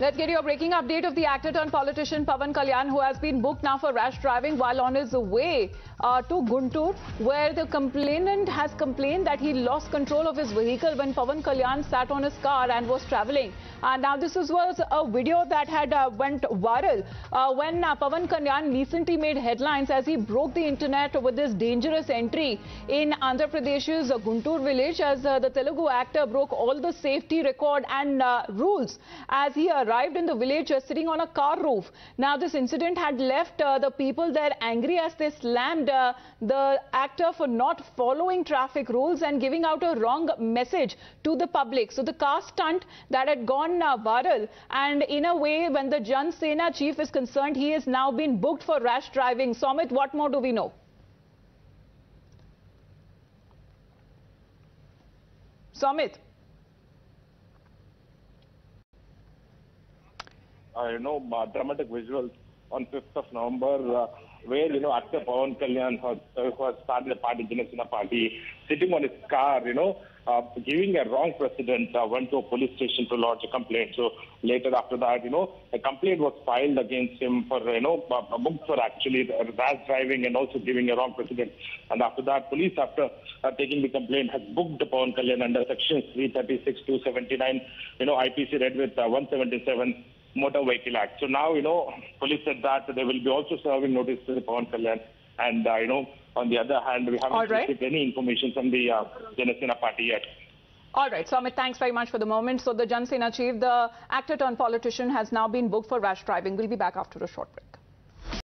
Let's get you a breaking update of the actor turned politician Pawan Kalyan, who has been booked now for rash driving while on his way uh, to Guntur, where the complainant has complained that he lost control of his vehicle when Pawan Kalyan sat on his car and was traveling. And now this was a video that had uh, went viral uh, when uh, Pawan Kalyan recently made headlines as he broke the internet with this dangerous entry in Andhra Pradesh's Guntur village as uh, the Telugu actor broke all the safety record and uh, rules as he arrived in the village uh, sitting on a car roof. Now this incident had left the people there angry as they slammed uh, the actor for not following traffic rules and giving out a wrong message to the public. So the car stunt that had gone uh, viral and in a way when the Jan Sena chief is concerned, he has now been booked for rash driving. Somit, what more do we know? Somit. You know, uh, dramatic visuals on 5th of November, uh, where, you know, actor Pawan Kalyan, who, uh, who has started a party, Janasena party, sitting on his car, you know, uh, giving a wrong precedent, uh, went to a police station to lodge a complaint. So later after that, you know, a complaint was filed against him for, you know, uh, booked for actually rash driving and also giving a wrong precedent. And after that, police, after uh, taking the complaint, has booked Pawan Kalyan under section 336 279, you know, IPC read with uh, 177 Motor Vehicle Act. So now, you know, police said that they will be also serving notice to the Pawan Kalyan. And, uh, you know, on the other hand, we haven't right. received any information from the uh, Janasena party yet. All right, So Amit, thanks very much for the moment. So the Jan Sena chief, the actor turned politician, has now been booked for rash driving. We'll be back after a short break.